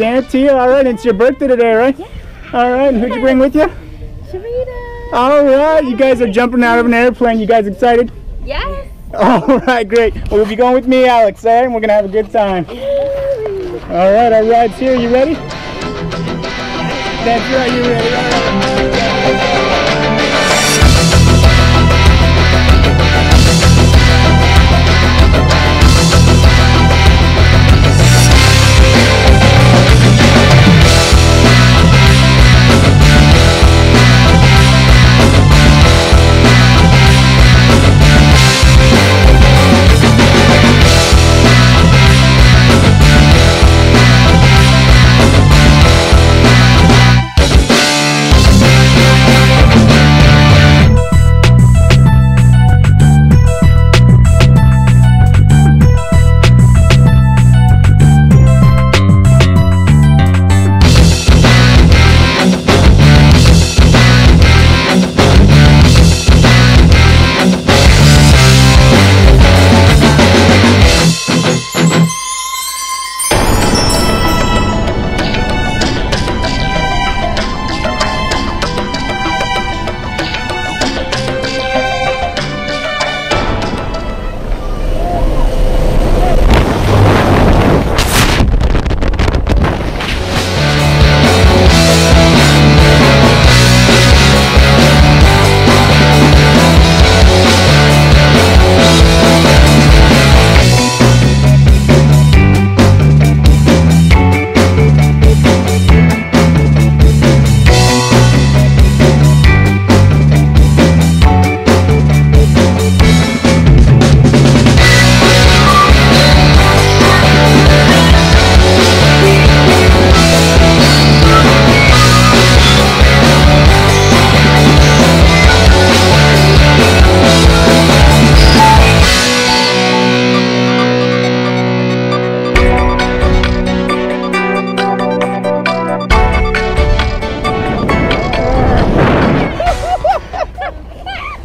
Sent it to you. All right, it's your birthday today, right? Yeah. All right, who'd you bring with you? Sharita. All right, you guys are jumping out of an airplane. You guys excited? Yes. All right, great. Well, you'll be going with me, Alex, all right? And we're going to have a good time. All right, our ride's here. You ready? That's right, you ready.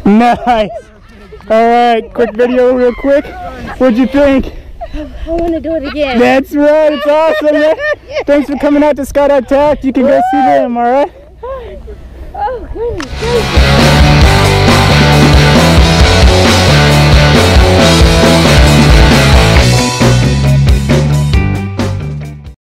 Nice. All right, quick video real quick. What'd you think? I want to do it again. That's right, it's awesome. Man. Thanks for coming out to Skydive Taft. You can go see them, all right? Oh, goodness.